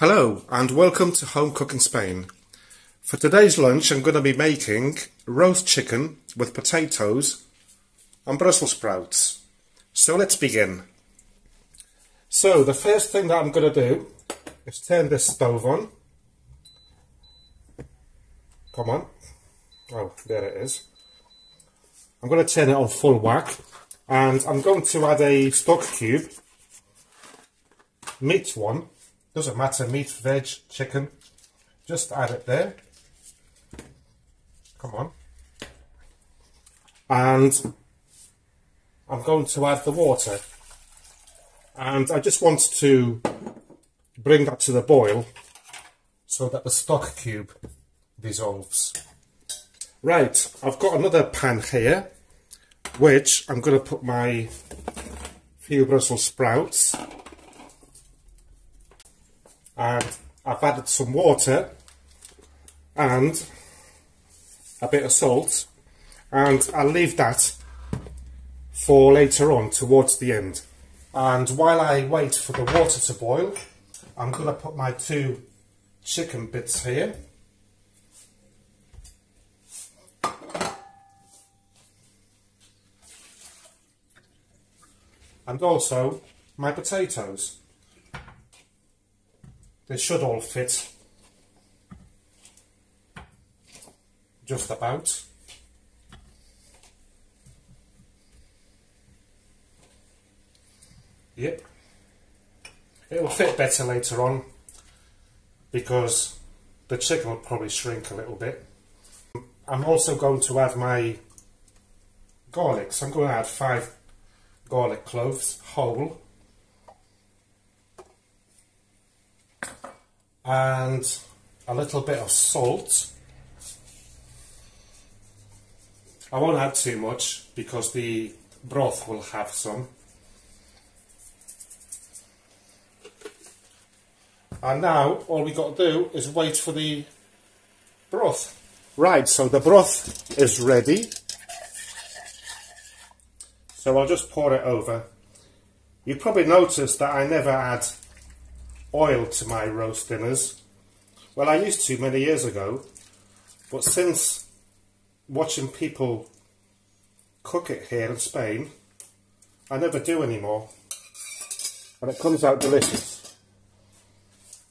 Hello and welcome to Home Cooking Spain. For today's lunch I'm going to be making roast chicken with potatoes and Brussels sprouts. So let's begin. So the first thing that I'm going to do is turn this stove on. Come on. Oh, there it is. I'm going to turn it on full whack and I'm going to add a stock cube, meat one, doesn't matter, meat, veg, chicken, just add it there. Come on. And I'm going to add the water. And I just want to bring that to the boil so that the stock cube dissolves. Right, I've got another pan here, which I'm going to put my few Brussels sprouts. And I've added some water and a bit of salt. And I'll leave that for later on towards the end. And while I wait for the water to boil, I'm going to put my two chicken bits here. and also my potatoes. They should all fit just about. Yep. It will fit better later on because the chicken will probably shrink a little bit. I'm also going to add my garlic, so I'm going to add five garlic cloves whole and a little bit of salt. I won't add too much because the broth will have some. And now all we've got to do is wait for the broth. Right so the broth is ready. So I'll just pour it over. You probably noticed that I never add oil to my roast dinners. Well, I used to many years ago, but since watching people cook it here in Spain, I never do anymore. And it comes out delicious.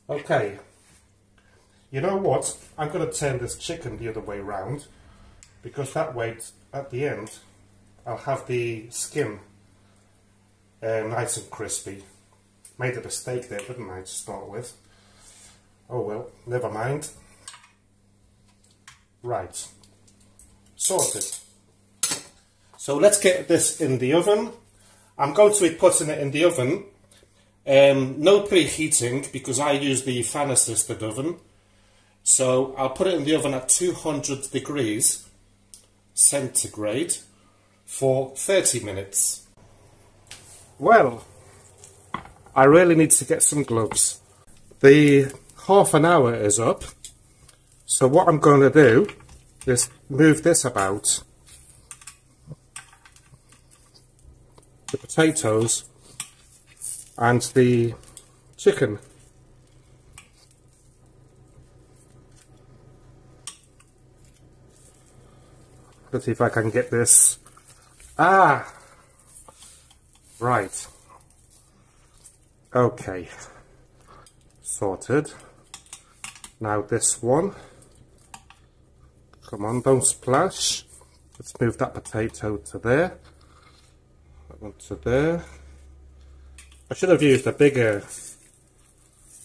Okay, you know what? I'm going to turn this chicken the other way round because that way at the end I'll have the skin uh, nice and crispy. Made a mistake there, didn't I, to start with? Oh well, never mind. Right, sorted. So let's get this in the oven. I'm going to be putting it in the oven. Um, no preheating because I use the fan assisted oven. So I'll put it in the oven at 200 degrees centigrade for 30 minutes. Well, I really need to get some gloves. The half an hour is up, so what I'm going to do is move this about. The potatoes and the chicken. Let's see if I can get this Ah! Right. Okay. Sorted. Now this one. Come on, don't splash. Let's move that potato to there. That one to there. I should have used a bigger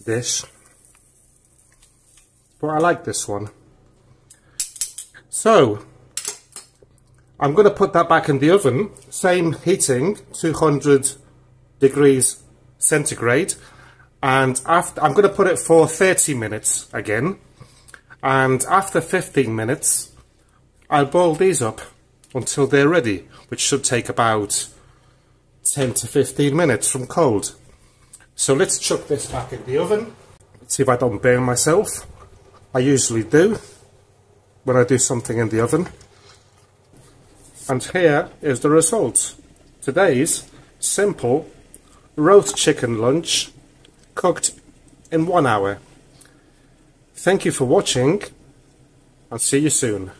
dish. But I like this one. So, I'm going to put that back in the oven, same heating, 200 degrees centigrade. And after, I'm going to put it for 30 minutes again. And after 15 minutes, I'll boil these up until they're ready, which should take about 10 to 15 minutes from cold. So let's chuck this back in the oven. Let's see if I don't burn myself. I usually do when I do something in the oven. And here is the result. Today's simple roast chicken lunch cooked in one hour. Thank you for watching and see you soon.